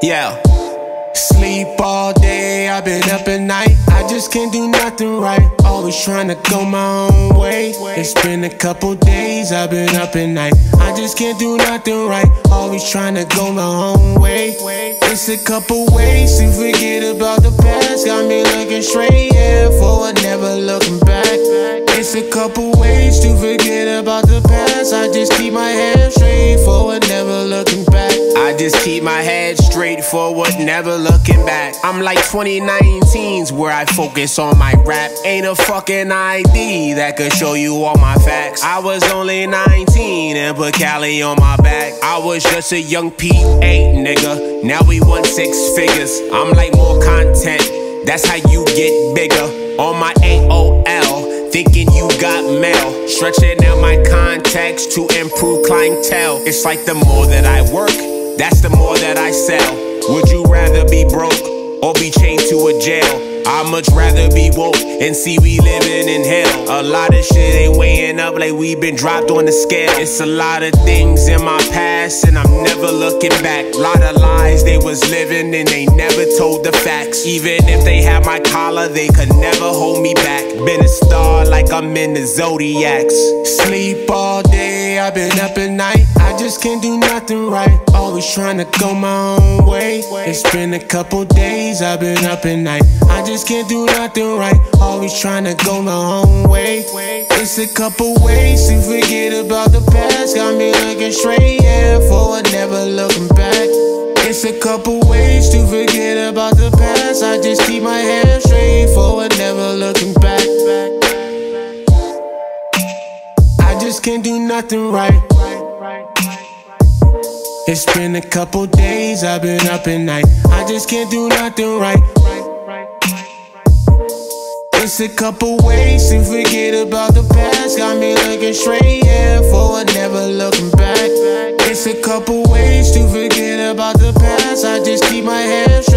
Yeah. Sleep all day, I've been up at night. I just can't do nothing right. Always trying to go my own way. It's been a couple days, I've been up at night. I just can't do nothing right. Always trying to go my own way. It's a couple ways to forget about the past. Got me looking straight, yeah, forward, never looking back. It's a couple ways to forget about the past. I just keep my head straight forward, head straight forward, never looking back. I'm like 2019's where I focus on my rap. Ain't a fucking ID that could show you all my facts. I was only 19 and put Cali on my back. I was just a young P8 nigga. Now we won six figures. I'm like more content. That's how you get bigger. On my AOL, thinking you got mail. Stretching out my contacts to improve clientele. It's like the more that I work, that's the more that I sell. Would you rather be broke or be chained to a jail? I'd much rather be woke and see we living in hell. A lot of shit ain't weighing up like we been dropped on the scale. It's a lot of things in my past and I'm never looking back. Lot of lies they was living and they never told the facts. Even if they had my collar, they could never hold me back. Been a star like I'm in the zodiacs. Sleep all day, I've been up at night. I just can't do nothing right. Always trying to go my own way. It's been a couple days, I've been up at night. I just can't do nothing right. Always trying to go my own way. It's a couple ways to forget about the past. Got me looking straight, yeah, forward, never looking back. It's a couple ways to forget about the past. I just keep my head straight forward, never looking back. I just can't do nothing right. It's been a couple days, I've been up at night. I just can't do nothing right. It's a couple ways to forget about the past. Got me looking straight yeah, forward, never looking back. It's a couple ways to forget about the past. I just keep my head.